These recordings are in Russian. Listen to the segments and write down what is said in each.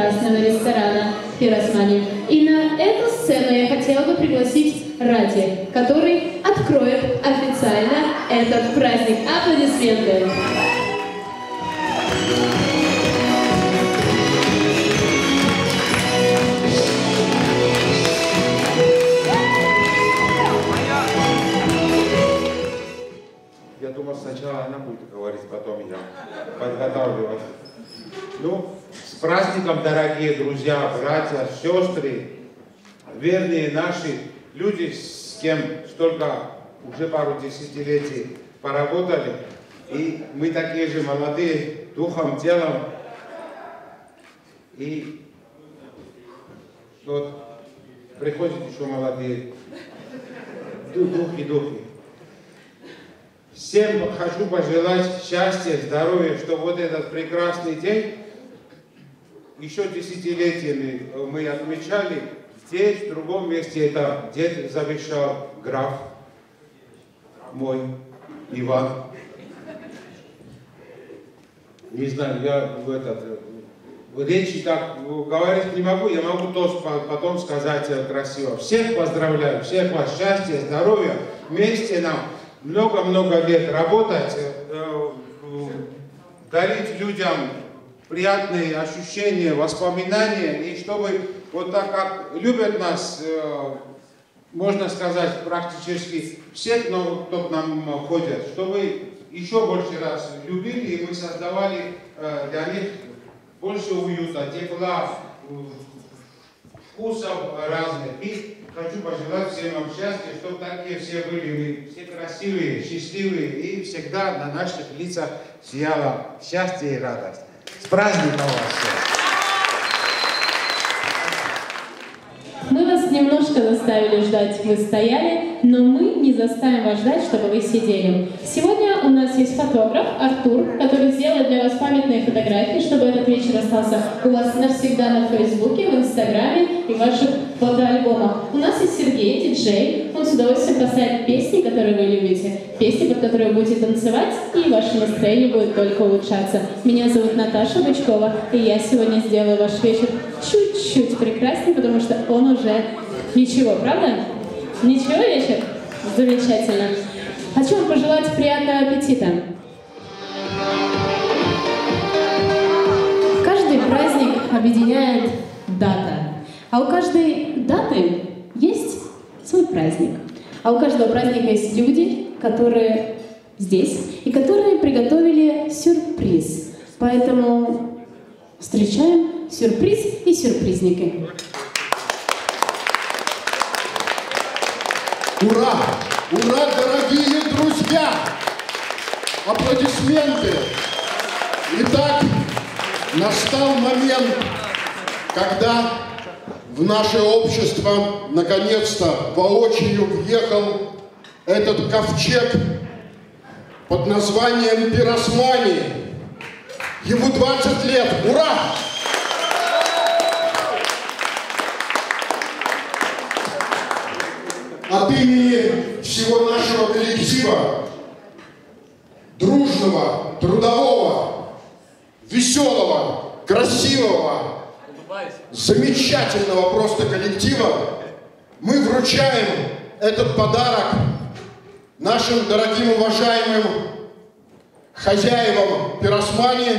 прекрасного ресторана «Пиросмани». И на эту сцену я хотела бы пригласить Ради, который откроет официально этот праздник. Аплодисменты! Я думал, сначала она будет говорить, потом я подготавливать. Ну, праздником, дорогие друзья, братья, сестры, верные наши люди, с кем столько, уже пару десятилетий поработали. И мы такие же молодые, духом, телом. И вот приходят еще молодые духи, духи. Всем хочу пожелать счастья, здоровья, чтобы вот этот прекрасный день, еще десятилетиями мы отмечали, здесь, в другом месте, это дед завещал, граф мой, Иван. Не знаю, я в этот, речи так говорить не могу, я могу тоже потом сказать красиво. Всех поздравляю, всех вас счастья, здоровья, вместе нам много-много лет работать, э, дарить людям приятные ощущения, воспоминания, и чтобы вот так как любят нас, э, можно сказать, практически всех, кто к нам ходят, чтобы еще больше раз любили, и мы создавали э, для них больше уюта, тепла, вкусов разных. И хочу пожелать всем вам счастья, чтобы такие все были все красивые, счастливые, и всегда на наших лицах сияло счастье и радость. С праздником вас! Мы вас немножко заставили ждать, вы стояли, но мы не заставим вас ждать, чтобы вы сидели. Сегодня у нас есть фотограф Артур, который сделает для вас памятные фотографии, чтобы этот вечер остался у вас навсегда на Фейсбуке, в Инстаграме и в ваших фотоальбомах. У нас есть Сергей, диджей. Он с удовольствием поставит песни, которые вы любите, песни, под которые вы будете танцевать, и ваше настроение будет только улучшаться. Меня зовут Наташа Бычкова, и я сегодня сделаю ваш вечер чуть-чуть прекраснее, потому что он уже ничего, правда? Ничего вечер? Замечательно. Хочу вам пожелать приятного аппетита. Каждый праздник объединяет дата. А у каждой даты есть свой праздник. А у каждого праздника есть люди, которые здесь и которые приготовили сюрприз. Поэтому встречаем сюрприз и сюрпризники. Ура! Ура, дорогие друзья! Аплодисменты! Итак, настал момент, когда в наше общество наконец-то воочию въехал этот ковчег под названием Пиросмани. Ему 20 лет. Ура! От имени всего нашего коллектива, дружного, трудового, веселого, красивого, замечательного просто коллектива, мы вручаем этот подарок нашим дорогим уважаемым хозяевам Пиросмани,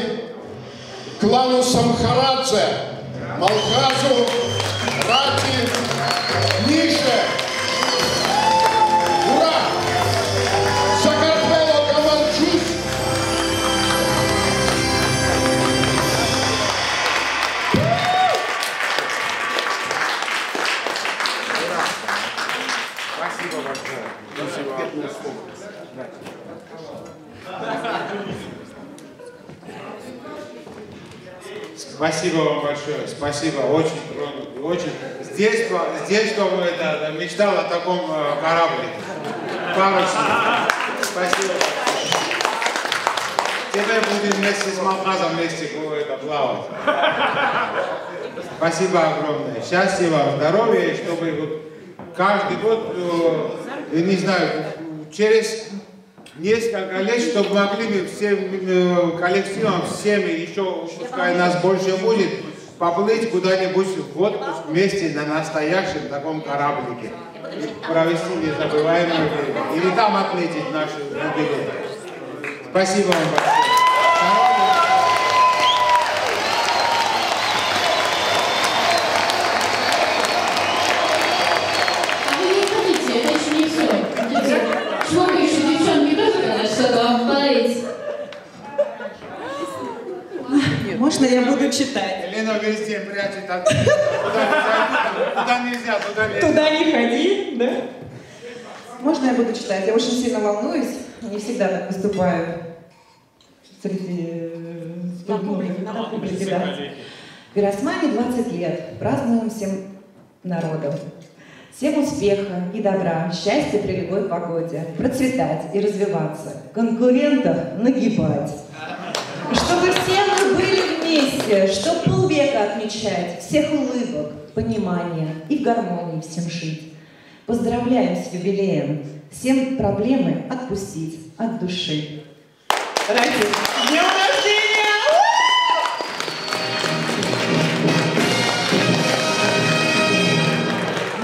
клану Самхарадзе, Малхазу, Рати, Спасибо вам большое, спасибо, очень тронут, очень. С детства, с детства это, мечтал о таком э, корабле, парусном. Спасибо. теперь будем вместе с Малхазом вместе это, плавать. Спасибо огромное. Счастья вам, здоровья, чтобы вот каждый год, э, не знаю, через несколько лет, чтобы могли всем э, коллективам, всеми, еще пускай нас больше будет, поплыть куда-нибудь в отпуск вместе на настоящем таком кораблике. И провести незабываемое время. Или там отметить наши юбилей. Спасибо вам большое. Можно я буду читать? Елена везде прячет от Куда зайду, туда нельзя, туда нельзя. Туда не ходи, да? Можно я буду читать? Я очень сильно волнуюсь. Не всегда так выступаю среди э, на публике, на публике, да. Пиросмане 20 лет. Празднуем всем народом. Всем успеха и добра, счастья при любой погоде, процветать и развиваться, конкурентов нагибать. Чтобы все мы были вместе, чтоб полвека отмечать, всех улыбок, понимания и в гармонии всем жить. Поздравляем с юбилеем, всем проблемы отпустить от души. Ради, днем рождения!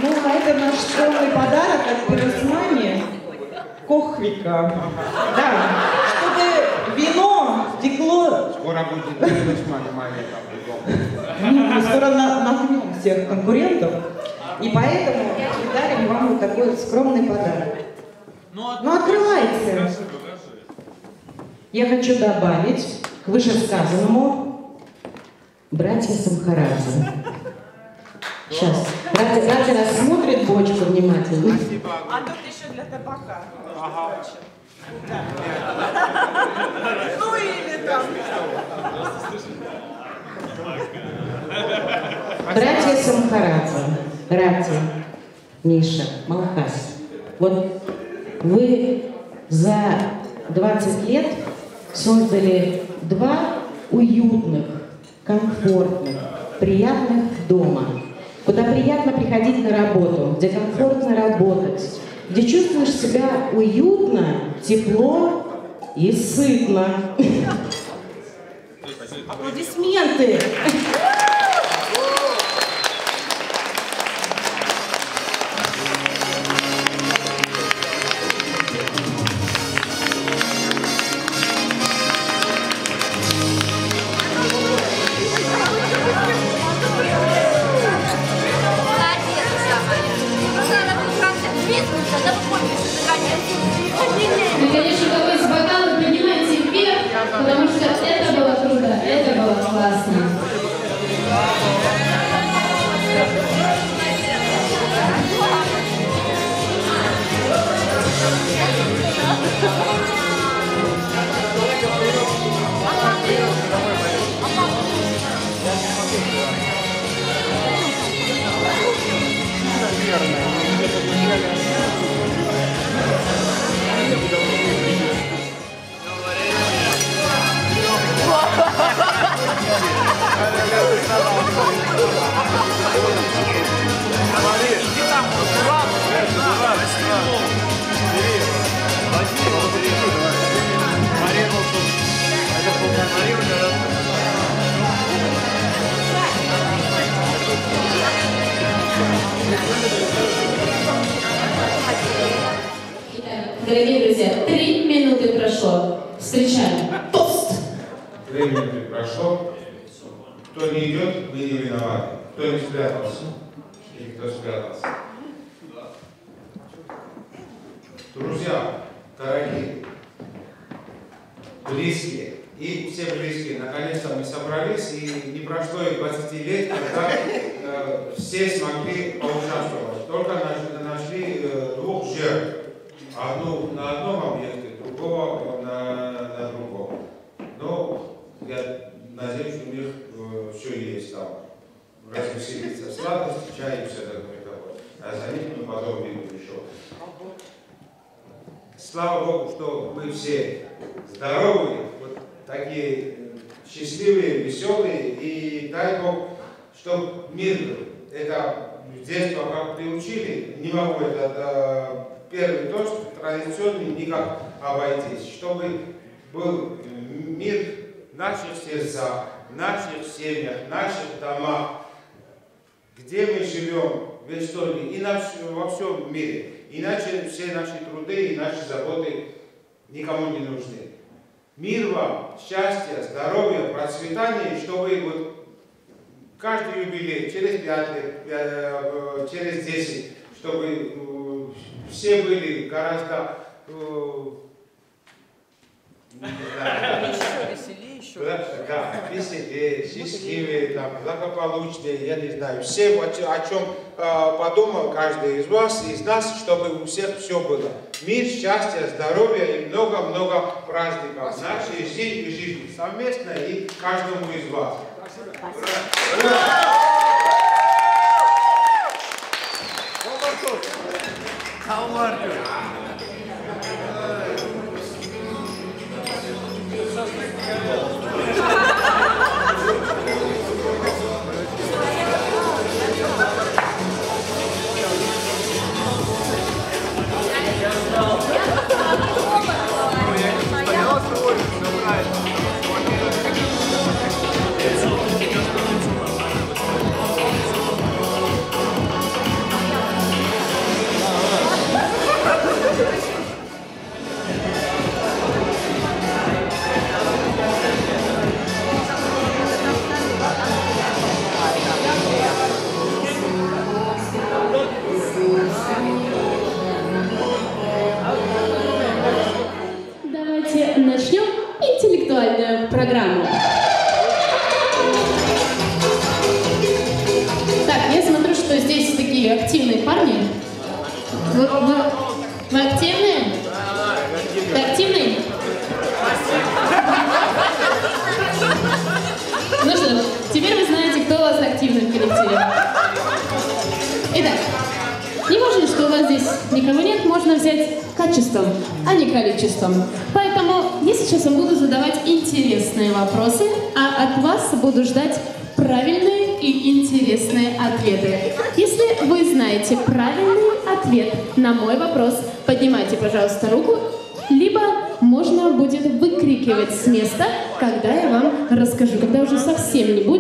Ну, а это наш скромный подарок от Пиросмани Кохвика. Да, чтобы Скоро будет маленькая. мы скоро на- нагнем всех конкурентов. И поэтому мы дарим вам вот такой вот скромный подарок. Ну, открывайте. Я хочу добавить к вышесказанному братья Самхарадзе. Сейчас. Братья, братья рассмотрит бочку внимательно. Спасибо. А тут еще для табака. Ага. Ну или там. Братья Самхарадзе, Рати, Миша, Малхас. Вот вы за 20 лет создали два уютных, комфортных, приятных дома, куда приятно приходить на работу, где комфортно работать, где чувствуешь себя уютно, тепло и сытно. Аплодисменты! Близкие и все близкие, наконец-то мы собрались, и не прошло и 20 лет, когда э, все смогли поучаствовать. Только нашли, э, двух жертв. Одну на одном объекте, другого на, на другом. Но я надеюсь, у них э, все есть там. Развеселиться, сладости, чай и все такое. А за них мы потом видим еще. Слава Богу, что мы все здоровые. Вот такие э, счастливые, веселые, и дай Бог, чтобы мир. Это детства как приучили, не могу это, это первый тост традиционный никак обойтись, чтобы был мир в наших сердцах, в наших семьях, в наших домах, где мы живем в истории и на, во всем мире. Иначе все наши труды и наши заботы никому не нужны. Мир вам, счастья, здоровья, процветания, чтобы вот каждый юбилей, через 5 лет, э, через 10, чтобы э, все были гораздо э, Еще веселее, еще. да, да, веселее, счастливее, там, благополучнее, я не знаю. Все, о, чем- о чем э, подумал каждый из вас, из нас, чтобы у всех все было. Мир, счастье, здоровье и много-много праздников в нашей жизни, жизни совместно и каждому из вас. Давайте пожалуйста, руку, либо можно будет выкрикивать с места, когда я вам расскажу, когда уже совсем не будет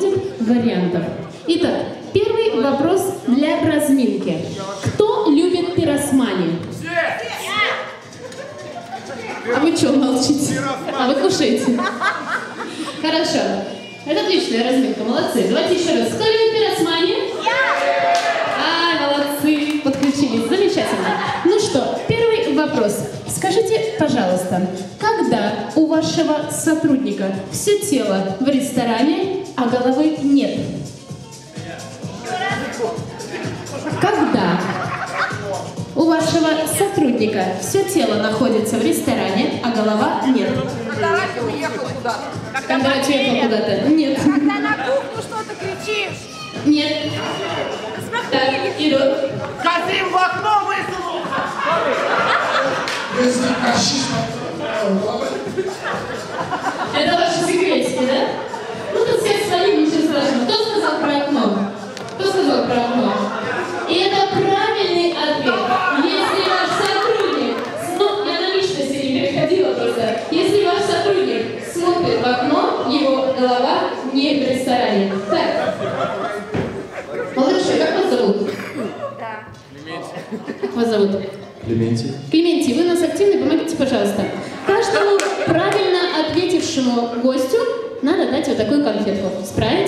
зовут? Клементий. Клементий, вы у нас активны, помогите, пожалуйста. Каждому правильно ответившему гостю надо дать вот такую конфетку. Справитесь?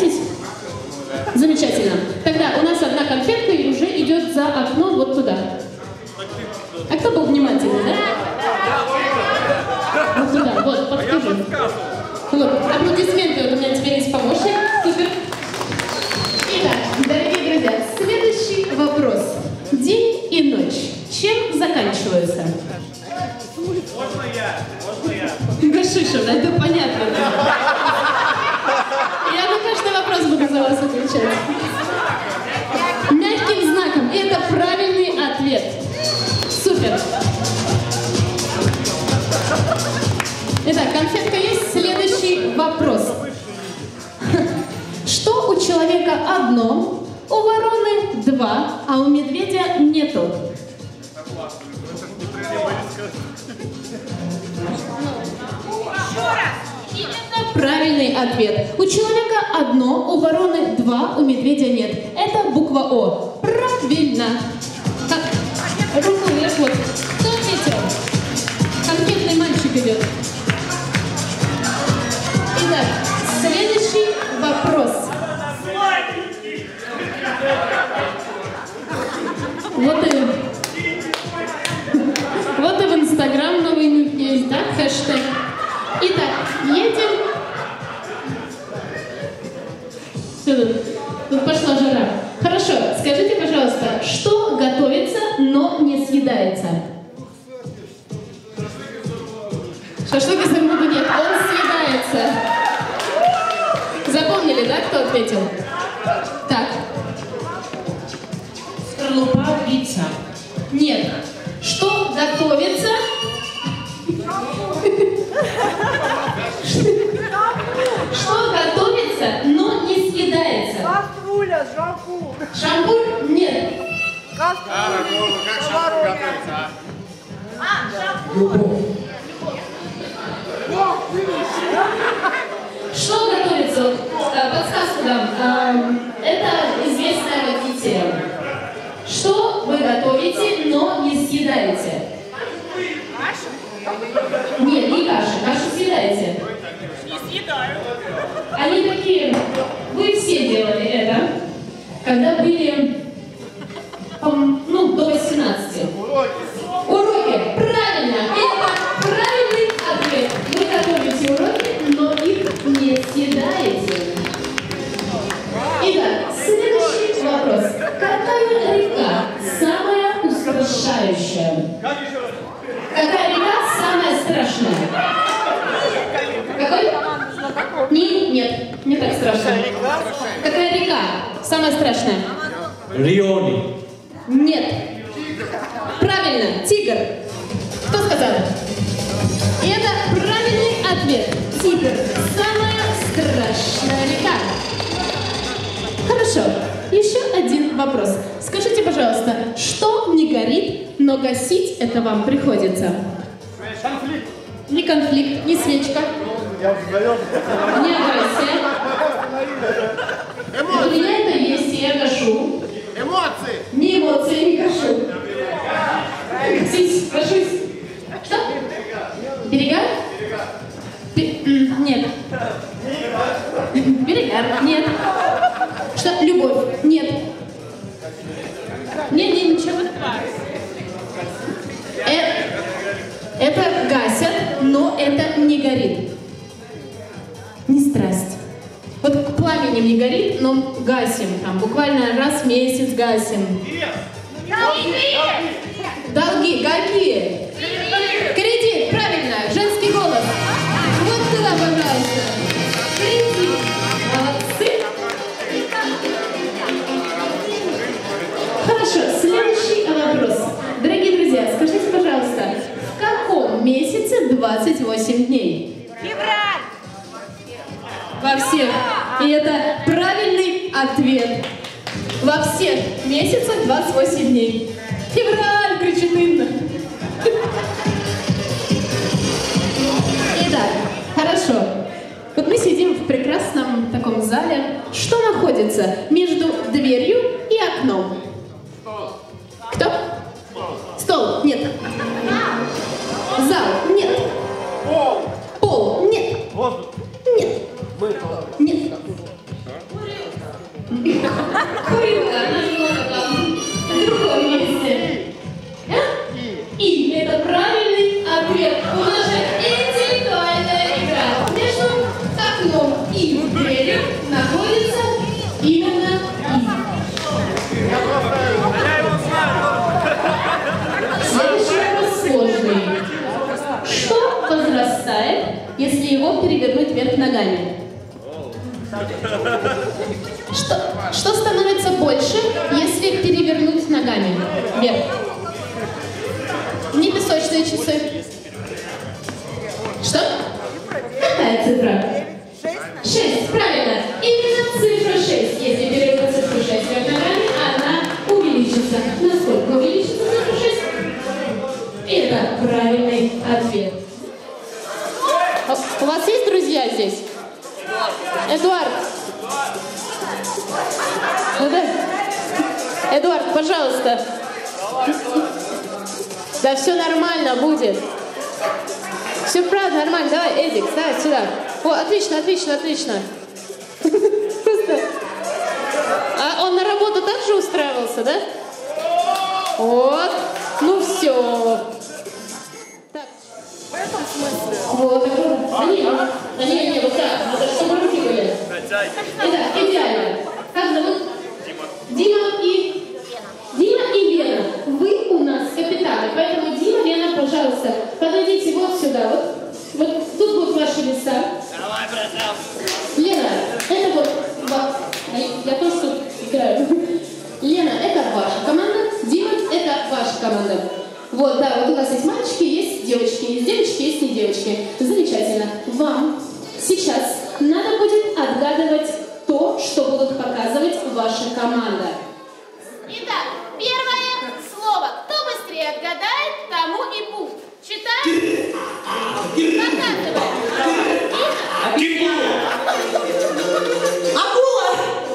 Кастрюля. сковородка. Что готовится? Э, Подсказку дам. Эм, Это известное родителям. Что вы готовите, но не съедаете? Нет, не каша. Кашу съедаете. Не съедаю. Они такие, вы все делали это, когда были, ну, до 18. Уроки. Уроки, правильно. Это правильный ответ. Вы готовите уроки, но их не съедаете. Итак, следующий вопрос. Какая река самая устрашающая? Какая река самая страшная? Какой? Не, нет, не так страшно. Какая река самая страшная? Риони. Нет. Правильно, тигр. Кто сказал? И это правильный ответ. Тигр. Самая страшная река. Хорошо. Еще один вопрос. Скажите, пожалуйста, что не горит, но гасить это вам приходится? Конфликт. Не конфликт, не свечка, Я не агрессия. У меня это есть, и я гашу. Не эмоции, не гашу. Гасить, гашусь. Что? Берега? Бе- м, Нет. Берега? Нет. Что? Любовь? Нет. Не, не, ничего. Э- Это гасят, но это не горит. Не страсть. Вот к пламенем не горит, но гасим. Там буквально раз в месяц гасим. Долги, какие? Кредит, правильно, женский голос. Вот туда, пожалуйста. Кредит. Молодцы. Хорошо, следующий вопрос. Дорогие друзья, скажите, пожалуйста, в каком месяце 28 дней? Всех месяцах 28 дней. Февраль, кричит Инна. Итак, хорошо. Вот мы сидим в прекрасном таком зале. Что находится между подойдите вот сюда, вот. Вот тут будут ваши леса. Давай, братан. Лена, это вот... Я тоже тут играю. Лена, это ваша команда. Дима, это ваша команда. Вот, да, вот у нас есть мальчики, есть девочки. Есть девочки, есть не девочки. Замечательно. Вам сейчас надо будет отгадывать то, что будут показывать ваша команда. Итак, первое слово. Кто быстрее отгадает, тому и пункт. Читай! Показывай! Акула! Акула!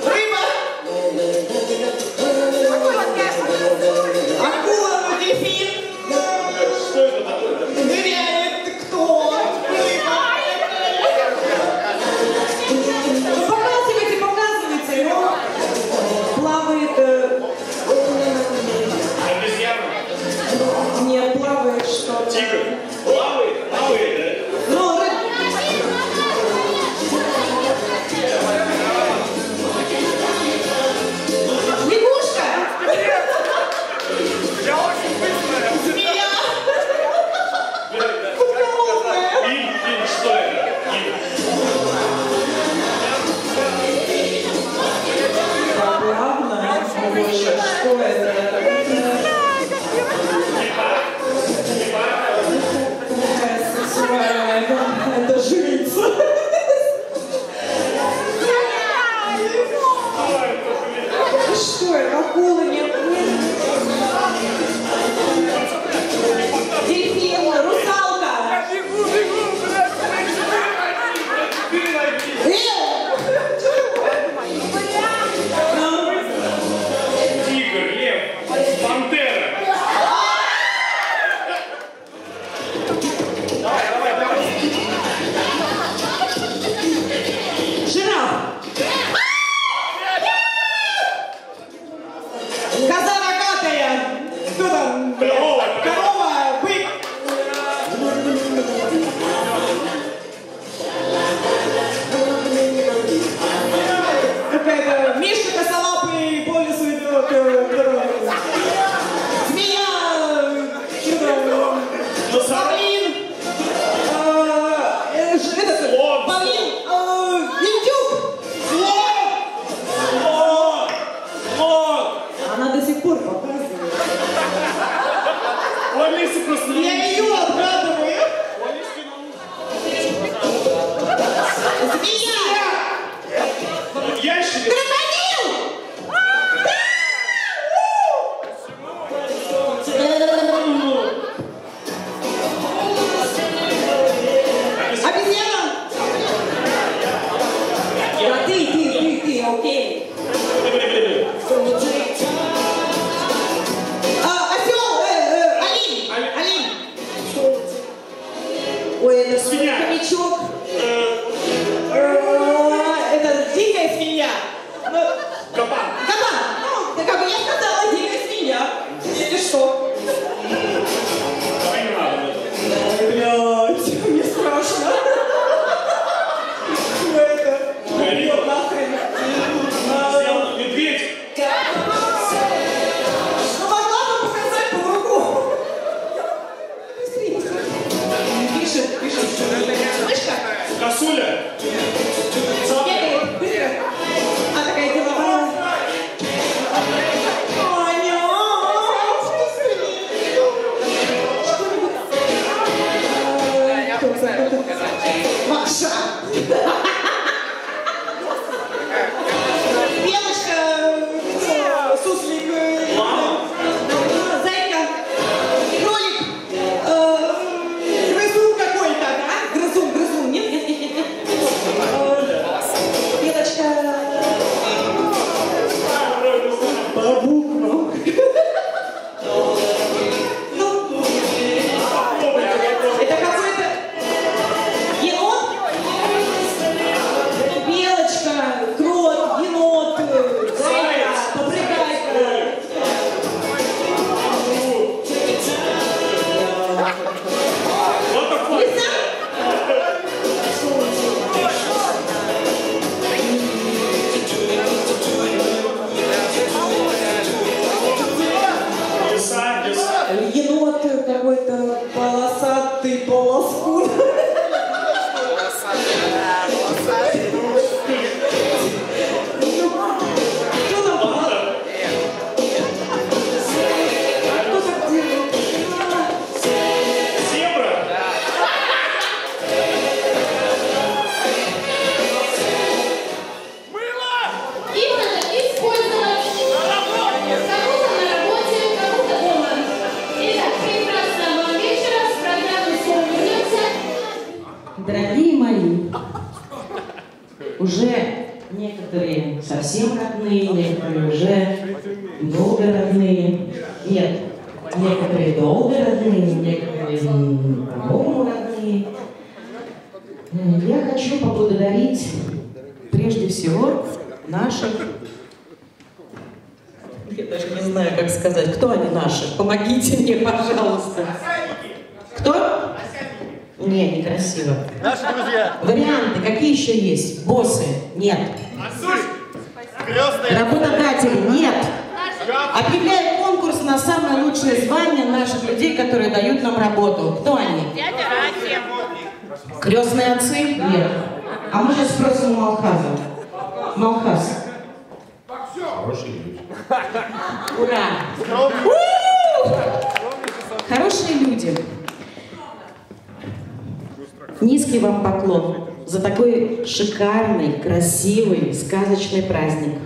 Сказочный праздник.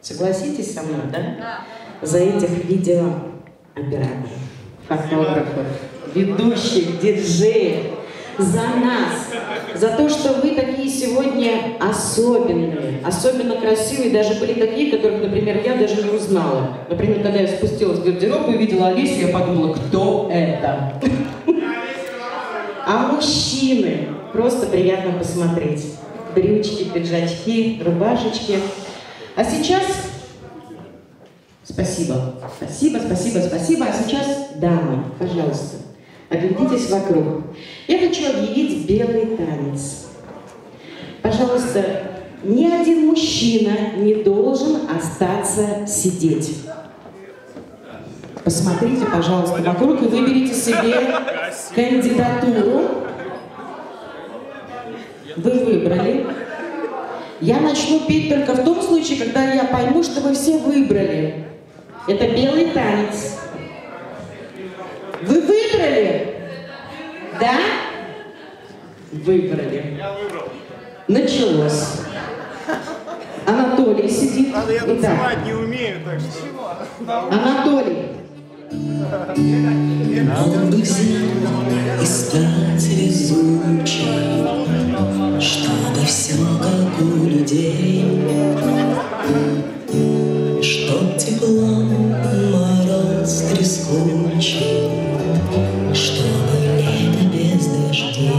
Согласитесь со мной, да? За этих видеооператоров, фотографов, ведущих, диджеев, за нас, за то, что вы такие сегодня особенные, особенно красивые, даже были такие, которых, например, я даже не узнала. Например, когда я спустилась в гардероб и увидела Алисию, я подумала, кто это? А мужчины, просто приятно посмотреть. Брючки, пиджачки, рубашечки. А сейчас спасибо, спасибо, спасибо, спасибо. А сейчас, дамы, пожалуйста, оглядитесь вокруг. Я хочу объявить белый танец. Пожалуйста, ни один мужчина не должен остаться сидеть. Посмотрите, пожалуйста, вокруг и выберите себе кандидатуру. Вы выбрали. Я начну петь только в том случае, когда я пойму, что вы все выбрали. Это белый танец. Вы выбрали? Да? Выбрали. Началось. Анатолий сидит. Надо я Итак, танцевать не умею, так что... Анатолий. Он бы взял и стать везучим, Чтобы все как у людей, Чтоб тепло, мороз трескучий, Чтобы лето без дождей,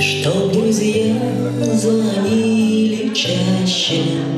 Чтоб друзья звонили чаще,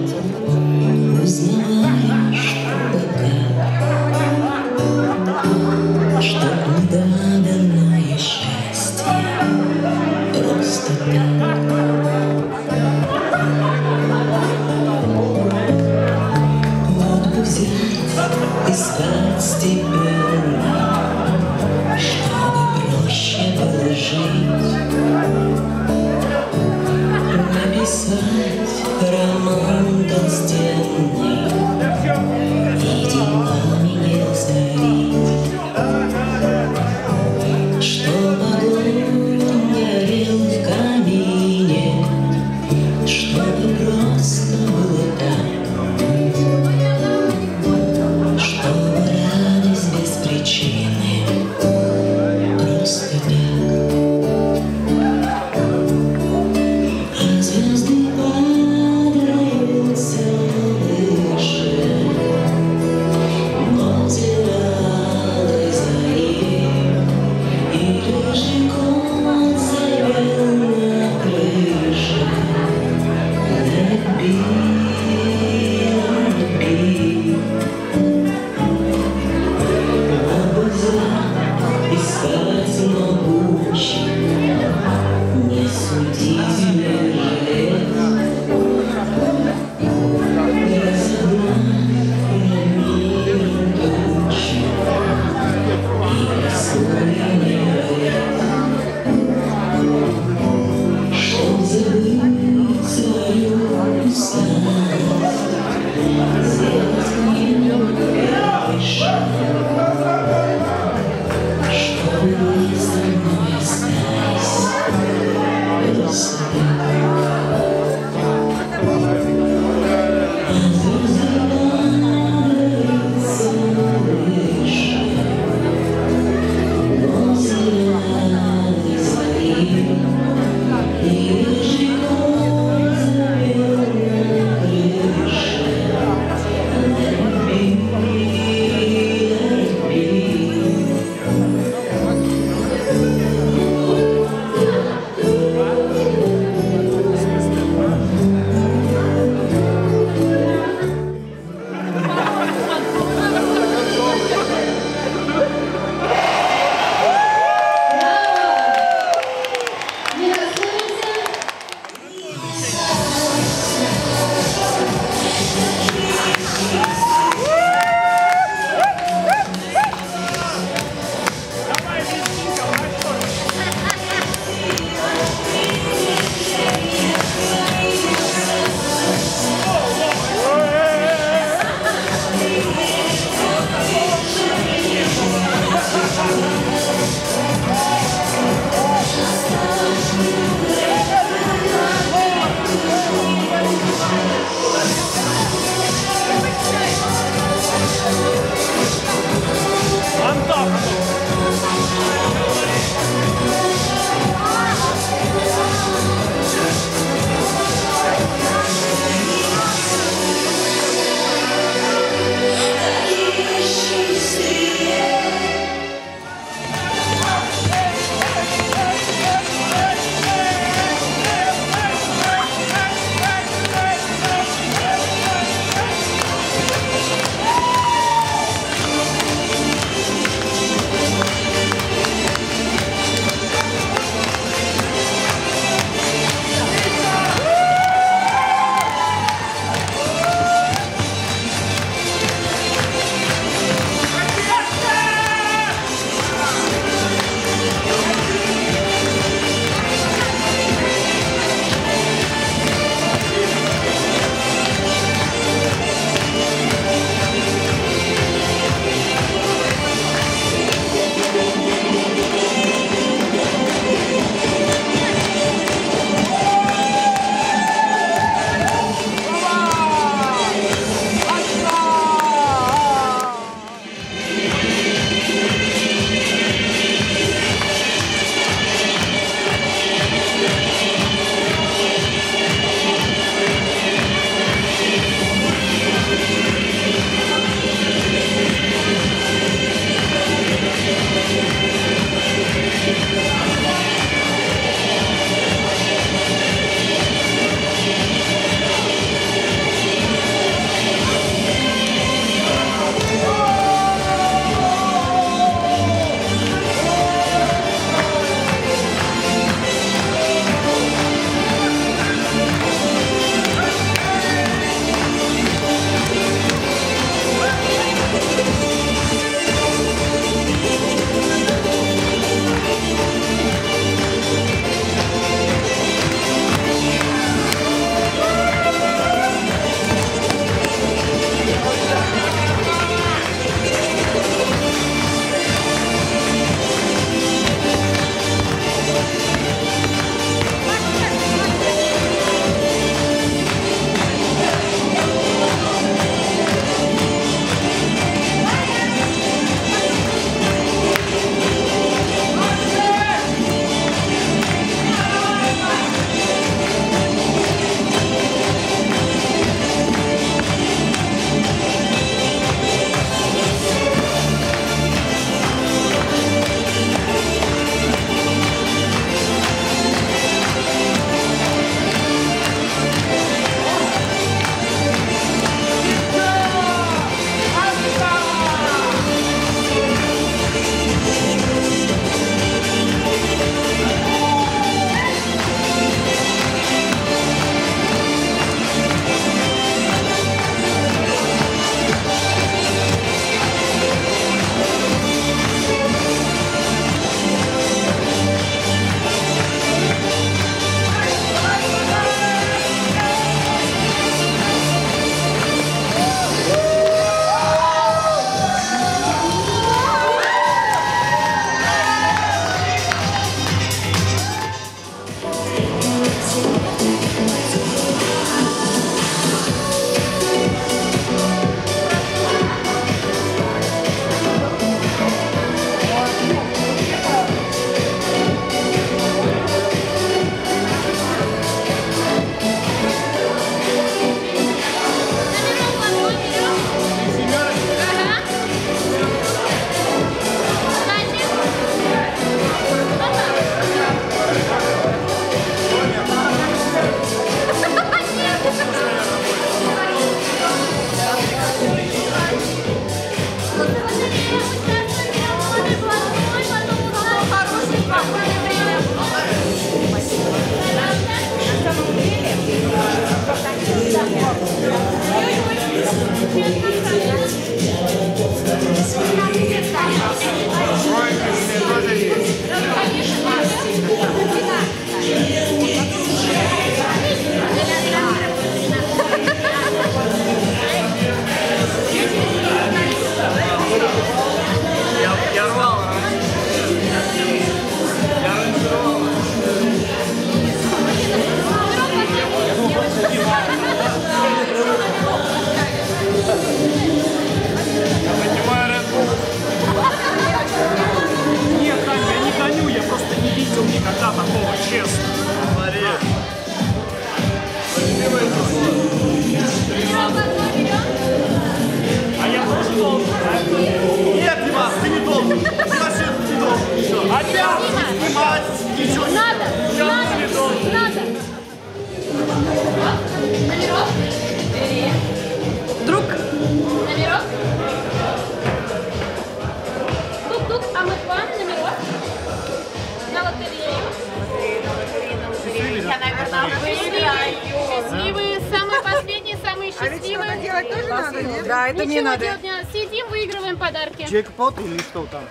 Джекпот или что там?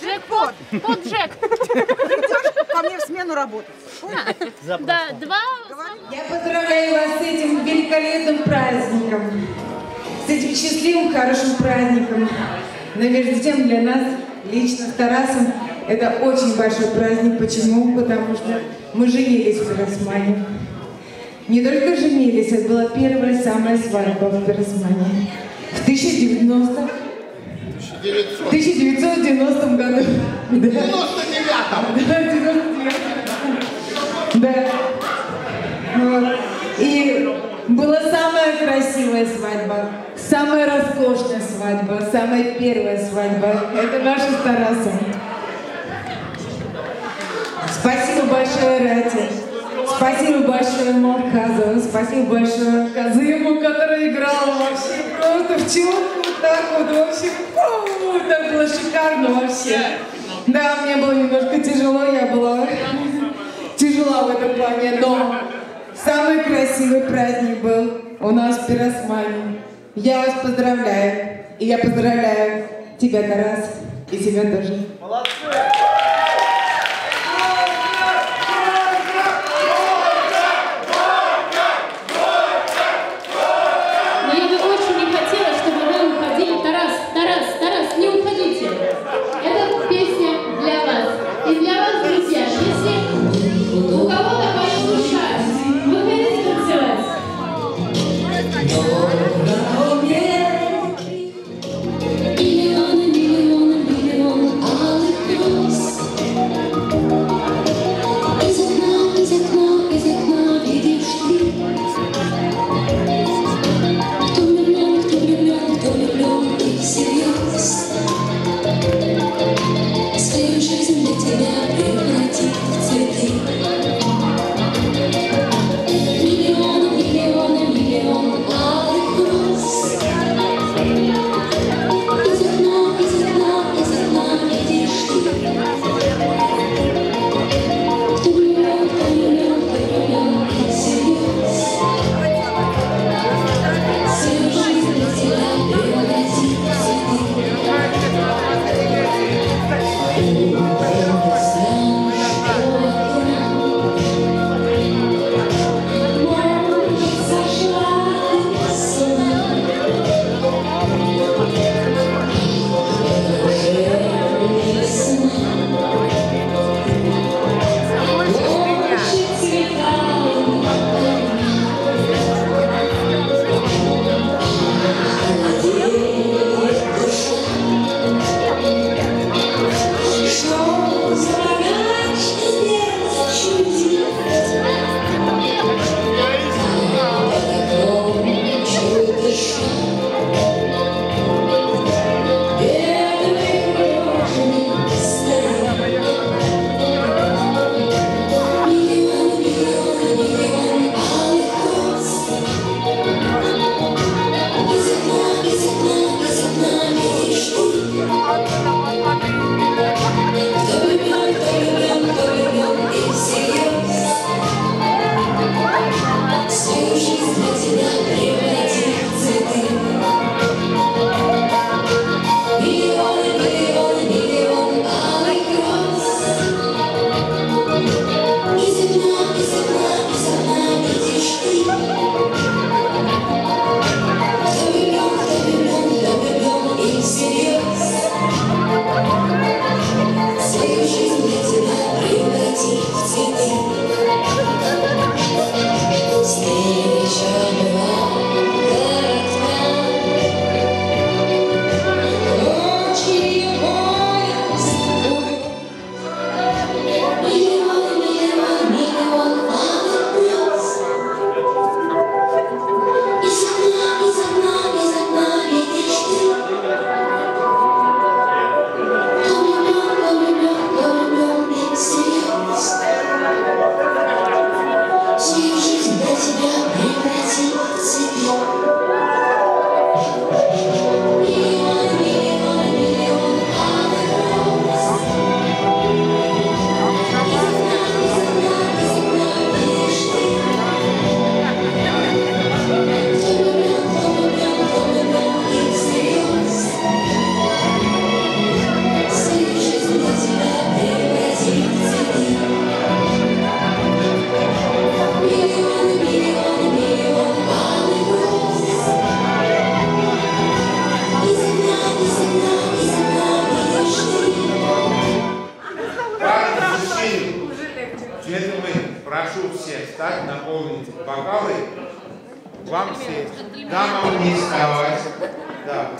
Джекпот! Под Джек! Ко мне в смену работать. Да, два... Я поздравляю вас с этим великолепным праздником. С этим счастливым, хорошим праздником. Наверное, тем для нас, лично с Тарасом, это очень большой праздник. Почему? Потому что мы женились в Тарасмане. Не только женились, это была первая самая свадьба в Тарасмане. В 1990 1990 году. 99-м. Да. И была самая красивая свадьба, самая роскошная свадьба, самая первая свадьба. Это наша с Спасибо большое Малказову. Спасибо большое Казыму, который играл вообще просто в челку. Так вот вообще. фу, так было шикарно вообще. Да, мне было немножко тяжело, я была тяжела в этом плане, но самый красивый праздник был у нас в Пиросмане. Я вас поздравляю. И я поздравляю тебя, Тарас, и тебя тоже. Но сесть. Дамам не вставать. Да.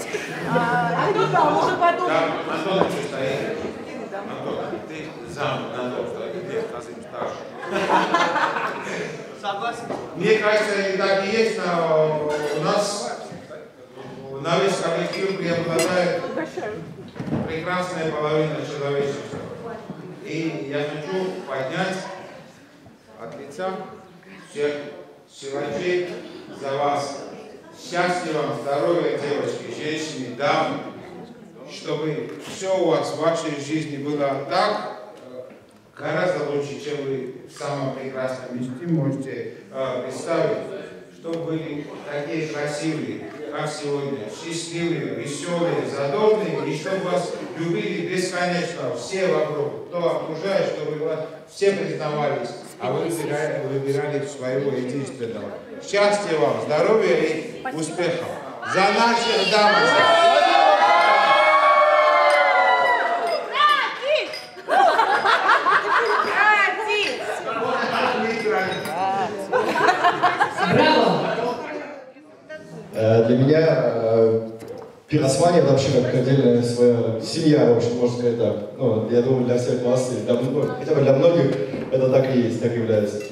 А кто там? Уже потом. Да, Антон, что стоит? Антон, ты зам, Антон, стоит. Где Казым старший? Согласен. Мне кажется, и так и есть, но у нас на весь коллектив преобладает прекрасная половина человечества. И я хочу поднять от лица всех силачей за вас. Счастья вам, здоровья, девочки, женщины, дамы, чтобы все у вас в вашей жизни было так, гораздо лучше, чем вы в самом прекрасном месте можете э, представить, чтобы были такие красивые, как сегодня, счастливые, веселые, задорные, и чтобы вас любили бесконечно все вокруг, кто окружает, чтобы вас все признавались, а вы выбирали, выбирали своего единственного. Счастья вам, здоровья и успехов. За наших дамочек! Э, Для меня э, пиросмания это вообще как отдельная своя семья, в общем, можно сказать так. Ну, я думаю, для всех вас, для, ну, хотя бы для многих это так и есть, так и является.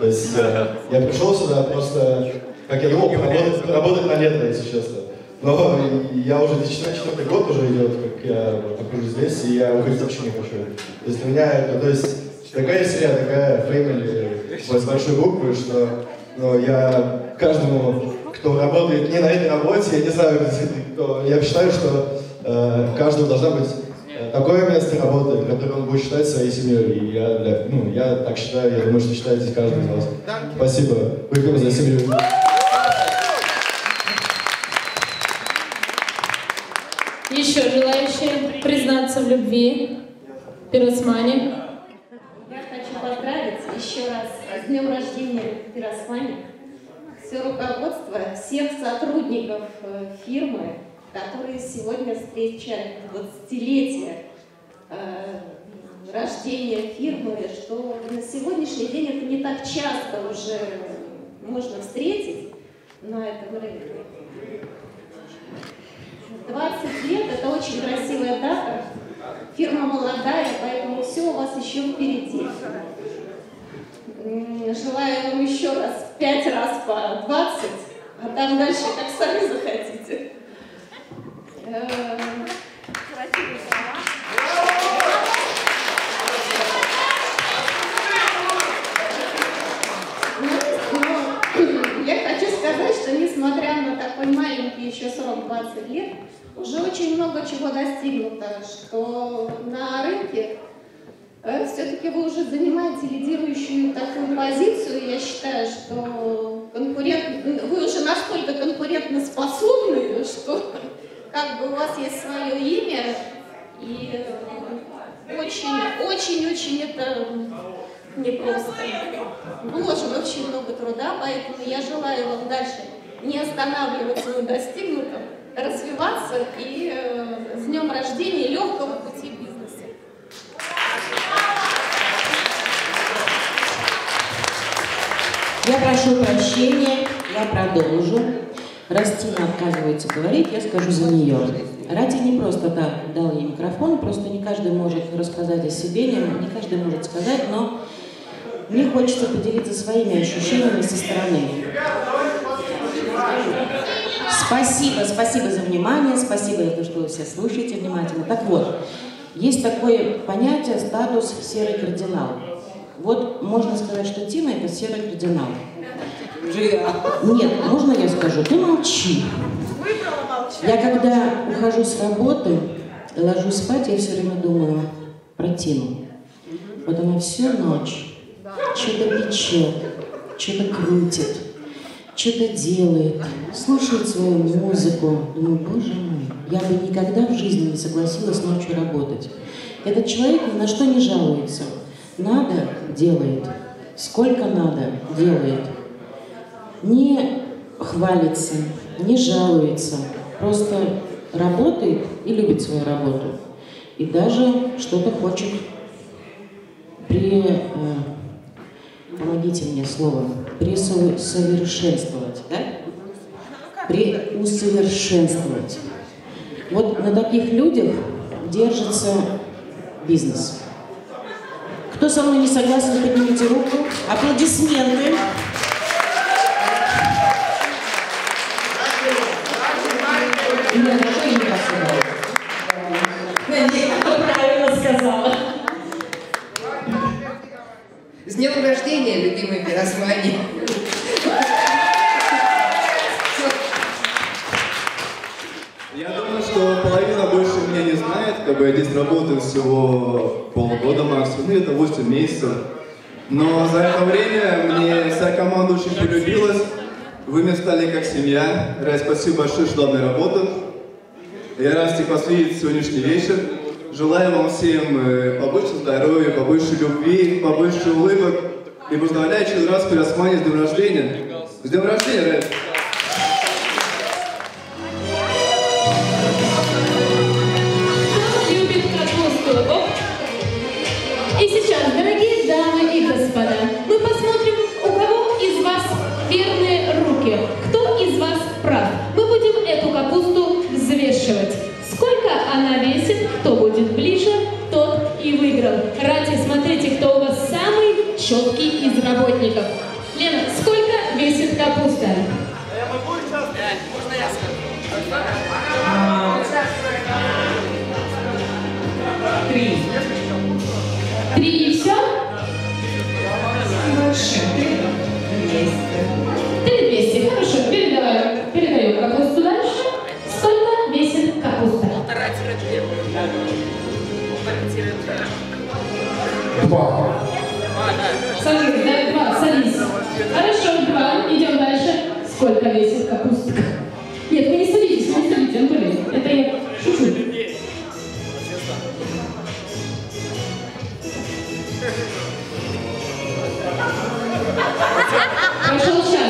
То есть э, я пришел сюда просто, как я думал, работать, работать на лето, если честно. Но я уже здесь четвертый год уже идет, как я нахожусь здесь, и я уходить вообще не хочу. То есть для меня это, то есть такая семья, такая family с большой буквы, что ну, я каждому, кто работает не на этой работе, я не знаю, кто, я считаю, что э, у каждого должна быть такое место работы, которое он будет считать своей семьей. И я, для- ну, я так считаю, я думаю, что считает здесь каждый из вас. Спасибо. Выпьем за семью. Еще желающие признаться в любви? Пиросмани. Я хочу поздравить еще раз с днем рождения Пиросмани, все руководство, всех сотрудников э, фирмы, которые сегодня встречают 20-летие э, рождения фирмы, что на сегодняшний день это не так часто уже можно встретить на этом рынке. 20 лет – это очень красивая дата, Фирма молодая, поэтому все у вас еще впереди. Желаю вам еще раз, пять раз по 20, а там дальше как сами захотите. Э, красивые слова. Ну, Я хочу сказать, что несмотря на такой маленький еще срок 20 лет, уже очень много чего достигнуто, что на рынке все-таки вы уже занимаете лидирующую такую позицию. Я считаю, что конкурент, вы уже настолько конкурентоспособны, что как бы у вас есть свое имя, и очень, очень, очень это непросто. Вложено очень много труда, поэтому я желаю вам дальше не останавливаться на достигнутом, развиваться и э, с днем рождения легкого пути в бизнесе. Я прошу прощения, я продолжу. Раз Тина отказывается говорить, я скажу за нее. Ради не просто так дал ей микрофон, просто не каждый может рассказать о себе, не, не каждый может сказать, но мне хочется поделиться своими ощущениями со стороны. Спасибо, спасибо за внимание, спасибо за то, что вы все слушаете внимательно. Так вот, есть такое понятие статус серый кардинал. Вот можно сказать, что Тина это серый кардинал. Нет, можно я скажу? Ты молчи. Я когда ухожу с работы ложусь спать, я все время думаю про Тину. Вот она всю ночь что-то печет, что-то крутит, что-то делает, слушает свою музыку. Думаю, боже мой, я бы никогда в жизни не согласилась ночью работать. Этот человек ни на что не жалуется. Надо – делает. Сколько надо – делает. Не хвалится, не жалуется. Просто работает и любит свою работу. И даже что-то хочет при... э, помоги помогите мне словом, присовершенствовать, да? Преусовершенствовать. Вот на таких людях держится бизнес. Кто со мной не согласен, поднимите руку. Аплодисменты. Нет, что я не красиво. Правильно сказала. С днем рождения, любимый пиросмани. Я думаю, что половина больше меня не знает, как бы я здесь работаю всего полгода максимум, ну это 8 месяцев. Но за это время мне вся команда очень полюбилась. Вы мне стали как семья. Рай, спасибо большое, что дал мне. Я рад всех вас видеть сегодняшний вечер. Желаю вам всем э, побольше здоровья, побольше любви, побольше улыбок. И поздравляю еще раз Пиросмани с днем рождения. С днем рождения, Рай! Два. Сажусь, да, два, садись. Хорошо, два. Идем дальше. Сколько весит капуста? Нет, вы не садитесь, вы не садитесь, Анатолий. Это я шучу. Прошел час.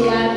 Yeah.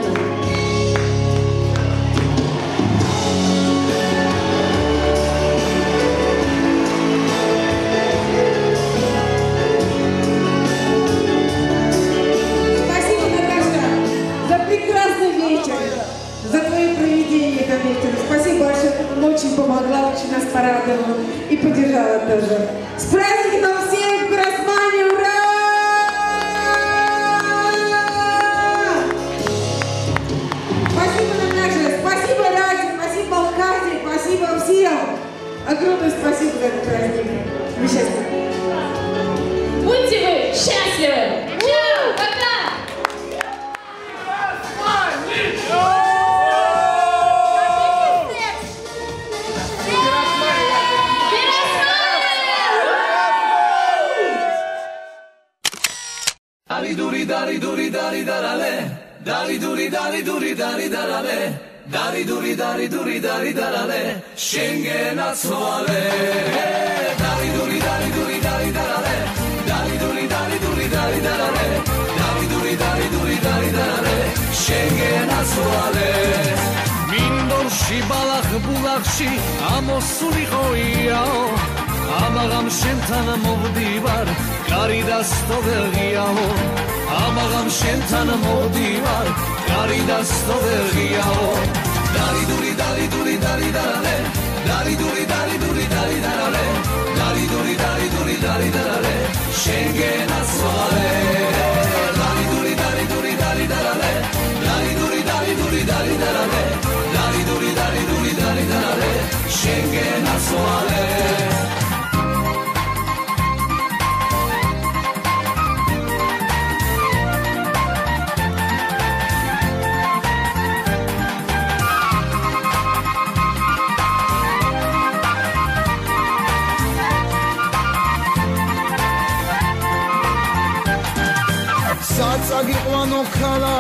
წაგიყვანო ქალა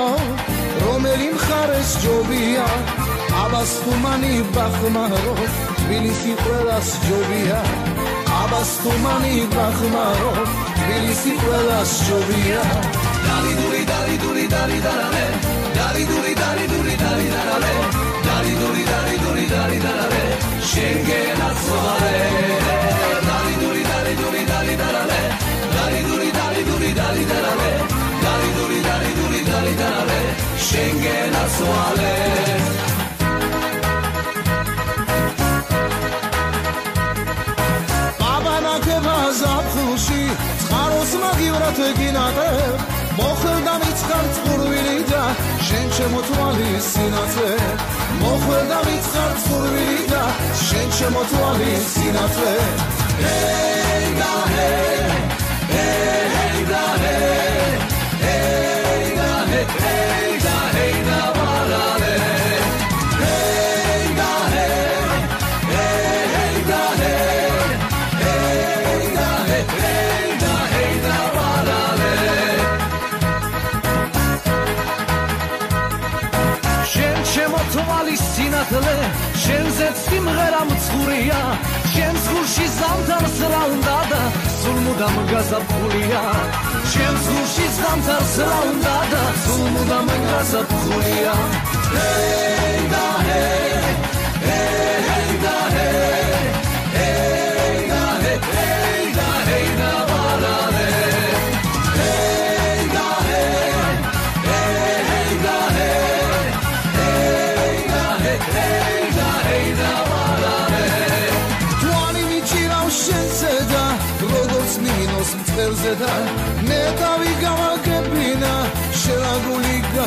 რომელი მხარეს ჯობია აბას თუმანი ბახმარო თბილისი ყველას ჯობია აბას თუმანი ბახმარო თბილისი ყველას ჯობია დალიდური დალიდური დალიდარალე დალიდური დალიდური დალიდარალე დალიდური დალიდური დალიდარალე შენგენ აცვალე დალიდური დალიდური დალიდარალე დალიდური დალიდური დალიდარალე შენგენ ასვალე აბანაკება ზაფხულში წყაროს მაგივრად გინაყებ მოხვდა მიცხარ წყურვილი და შენ შემოთვალი სინათლე. მოხვდა მიცხარ წყურვილი და შენ შემოთვალი სინათლე. ჰეი და ჰეი. თვალის სინათლე შენზე სიმღერა მცხურია ჩემს გულში ზამთარს რა უნდა და სულ მუდამ გაზაფხულია. ჩემს გულში ზამთარს რა უნდა და სულ მუდამ გაზაფხულია. ჰეი და ჰეი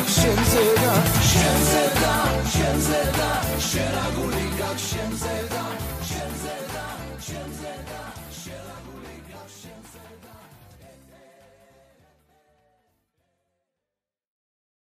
შენზე და შენზე და შენზე და შერაგული გაქ შენზე და